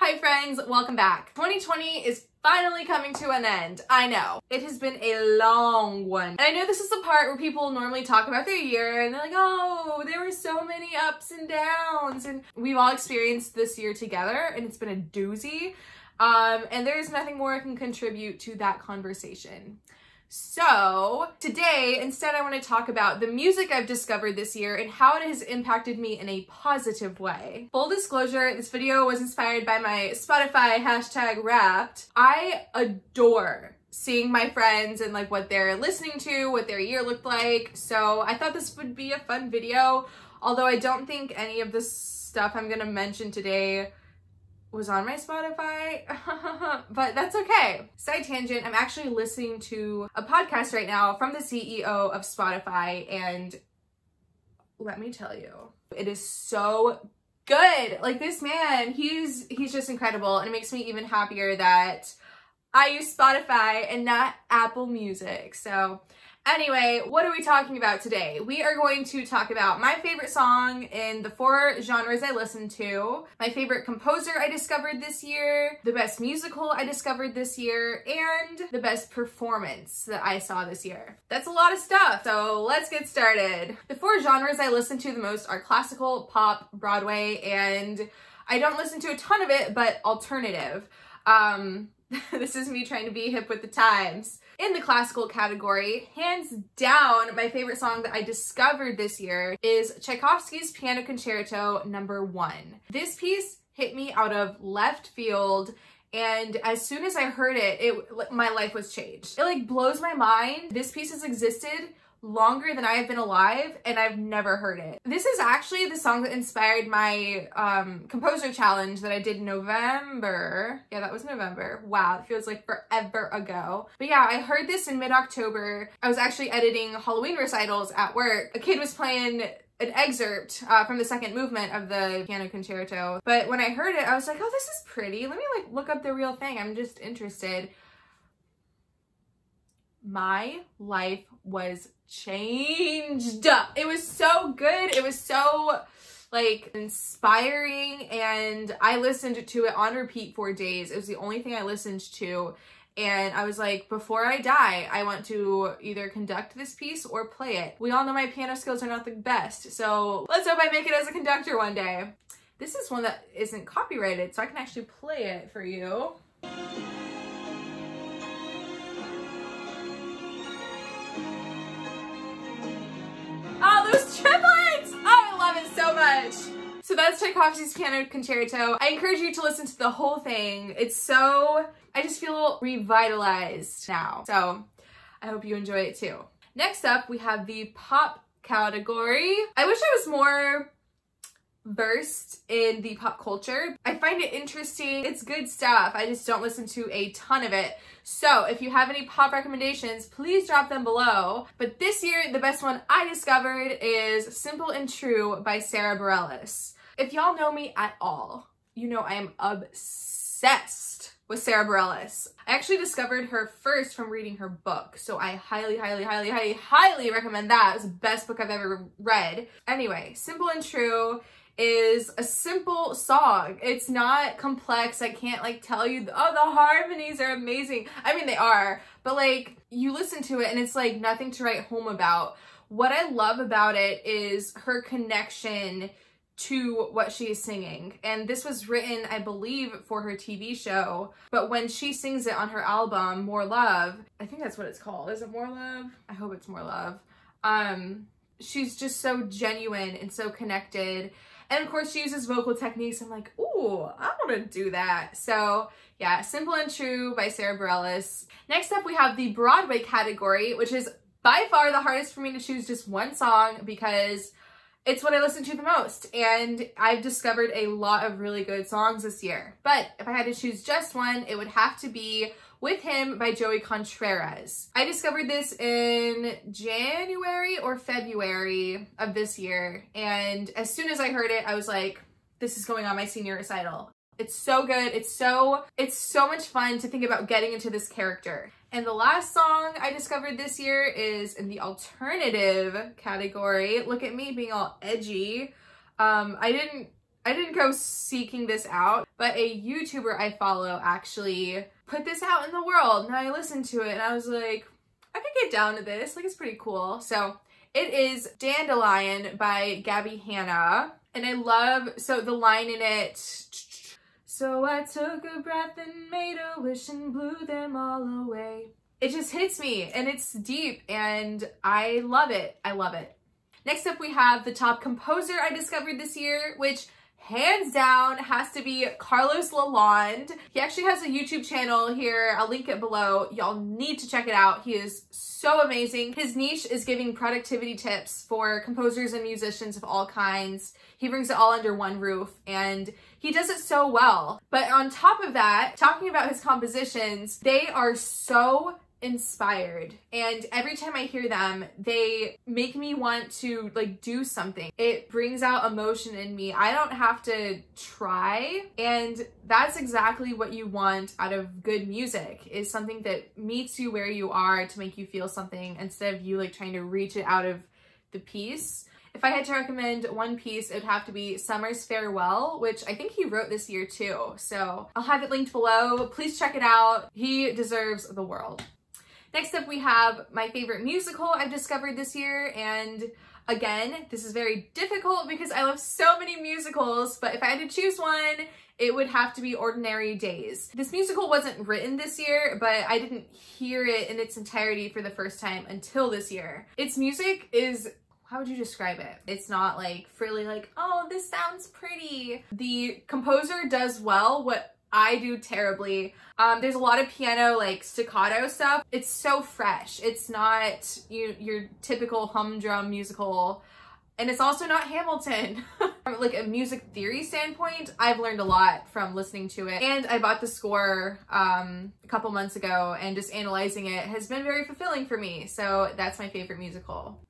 Hi friends, welcome back. 2020 is finally coming to an end. I know. It has been a long one. And I know this is the part where people normally talk about their year and they're like, oh, there were so many ups and downs. And we've all experienced this year together and it's been a doozy. Um, and there's nothing more I can contribute to that conversation. So today, instead, I want to talk about the music I've discovered this year and how it has impacted me in a positive way. Full disclosure, this video was inspired by my Spotify hashtag wrapped. I adore seeing my friends and like what they're listening to, what their year looked like. So I thought this would be a fun video, although I don't think any of the stuff I'm going to mention today was on my Spotify, but that's okay. Side tangent, I'm actually listening to a podcast right now from the CEO of Spotify and let me tell you, it is so good. Like this man, he's he's just incredible and it makes me even happier that I use Spotify and not Apple Music. So Anyway, what are we talking about today? We are going to talk about my favorite song in the four genres I listen to, my favorite composer I discovered this year, the best musical I discovered this year, and the best performance that I saw this year. That's a lot of stuff, so let's get started. The four genres I listen to the most are classical, pop, Broadway, and I don't listen to a ton of it, but alternative. Um, this is me trying to be hip with the times. In the classical category, hands down, my favorite song that I discovered this year is Tchaikovsky's Piano Concerto number one. This piece hit me out of left field and as soon as I heard it, it my life was changed. It like blows my mind. This piece has existed longer than I have been alive and I've never heard it. This is actually the song that inspired my um, composer challenge that I did in November. Yeah, that was November. Wow, it feels like forever ago. But yeah, I heard this in mid-October. I was actually editing Halloween recitals at work. A kid was playing an excerpt uh, from the second movement of the piano concerto. But when I heard it, I was like, oh, this is pretty. Let me like look up the real thing. I'm just interested. My life was changed. It was so good. It was so like inspiring and I listened to it on repeat for days. It was the only thing I listened to and I was like, before I die, I want to either conduct this piece or play it. We all know my piano skills are not the best, so let's hope I make it as a conductor one day. This is one that isn't copyrighted, so I can actually play it for you. Oh, much. So that's Tchaikovsky's Piano Concerto. I encourage you to listen to the whole thing. It's so, I just feel revitalized now. So I hope you enjoy it too. Next up, we have the pop category. I wish I was more versed in the pop culture. I find it interesting. It's good stuff. I just don't listen to a ton of it. So if you have any pop recommendations, please drop them below. But this year, the best one I discovered is Simple and True by Sara Bareilles. If y'all know me at all, you know I am obsessed with Sara Bareilles. I actually discovered her first from reading her book, so I highly, highly, highly, highly, highly recommend that. It's the best book I've ever read. Anyway, Simple and True is a simple song. It's not complex. I can't like tell you, oh, the harmonies are amazing. I mean, they are, but like you listen to it and it's like nothing to write home about. What I love about it is her connection to what she is singing. And this was written, I believe, for her TV show. But when she sings it on her album, More Love, I think that's what it's called. Is it More Love? I hope it's More Love. Um, she's just so genuine and so connected. And of course she uses vocal techniques. I'm like, ooh, I want to do that. So yeah, Simple and True by Sara Bareilles. Next up, we have the Broadway category, which is by far the hardest for me to choose just one song because it's what I listen to the most. And I've discovered a lot of really good songs this year. But if I had to choose just one, it would have to be with Him by Joey Contreras. I discovered this in January or February of this year. And as soon as I heard it, I was like, this is going on my senior recital. It's so good. It's so, it's so much fun to think about getting into this character. And the last song I discovered this year is in the alternative category. Look at me being all edgy. Um, I didn't I didn't go seeking this out, but a YouTuber I follow actually put this out in the world and I listened to it and I was like, I could get down to this. Like, it's pretty cool. So it is Dandelion by Gabbie Hanna. And I love, so the line in it, so I took a breath and made a wish and blew them all away. It just hits me and it's deep and I love it. I love it. Next up we have the top composer I discovered this year, which hands down has to be Carlos Lalonde. He actually has a YouTube channel here. I'll link it below. Y'all need to check it out. He is so amazing. His niche is giving productivity tips for composers and musicians of all kinds. He brings it all under one roof and he does it so well. But on top of that, talking about his compositions, they are so inspired and every time I hear them they make me want to like do something it brings out emotion in me I don't have to try and that's exactly what you want out of good music is something that meets you where you are to make you feel something instead of you like trying to reach it out of the piece if I had to recommend one piece, it would have to be Summer's Farewell, which I think he wrote this year too. So I'll have it linked below. Please check it out. He deserves the world. Next up, we have my favorite musical I've discovered this year. And again, this is very difficult because I love so many musicals, but if I had to choose one, it would have to be Ordinary Days. This musical wasn't written this year, but I didn't hear it in its entirety for the first time until this year. Its music is how would you describe it? It's not like frilly like, oh, this sounds pretty. The composer does well what I do terribly. Um, there's a lot of piano like staccato stuff. It's so fresh. It's not you, your typical humdrum musical. And it's also not Hamilton. from like a music theory standpoint, I've learned a lot from listening to it. And I bought the score um, a couple months ago and just analyzing it has been very fulfilling for me. So that's my favorite musical.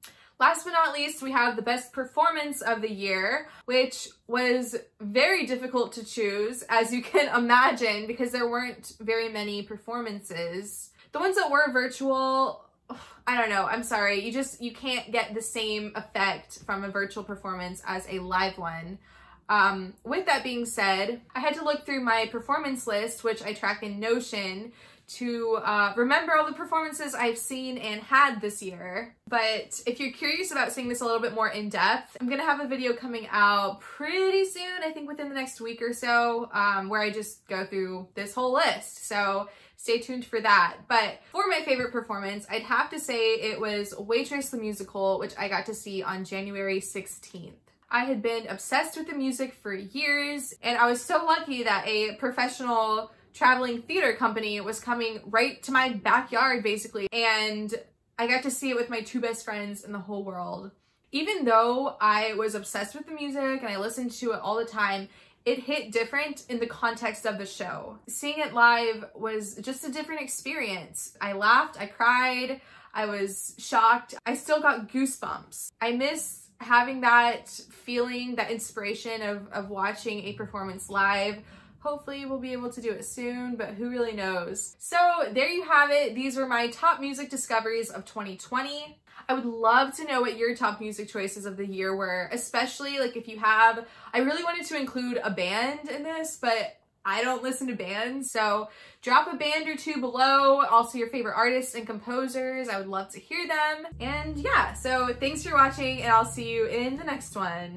Last but not least, we have the best performance of the year, which was very difficult to choose, as you can imagine, because there weren't very many performances. The ones that were virtual, I don't know, I'm sorry, you just, you can't get the same effect from a virtual performance as a live one. Um, with that being said, I had to look through my performance list, which I track in Notion, to uh, remember all the performances I've seen and had this year. But if you're curious about seeing this a little bit more in depth, I'm gonna have a video coming out pretty soon, I think within the next week or so, um, where I just go through this whole list. So stay tuned for that. But for my favorite performance, I'd have to say it was Waitress the Musical, which I got to see on January 16th. I had been obsessed with the music for years, and I was so lucky that a professional traveling theater company was coming right to my backyard basically and I got to see it with my two best friends in the whole world. Even though I was obsessed with the music and I listened to it all the time, it hit different in the context of the show. Seeing it live was just a different experience. I laughed, I cried, I was shocked. I still got goosebumps. I miss having that feeling, that inspiration of, of watching a performance live Hopefully we'll be able to do it soon, but who really knows? So there you have it. These were my top music discoveries of 2020. I would love to know what your top music choices of the year were, especially like if you have, I really wanted to include a band in this, but I don't listen to bands, so drop a band or two below. Also your favorite artists and composers. I would love to hear them. And yeah, so thanks for watching and I'll see you in the next one.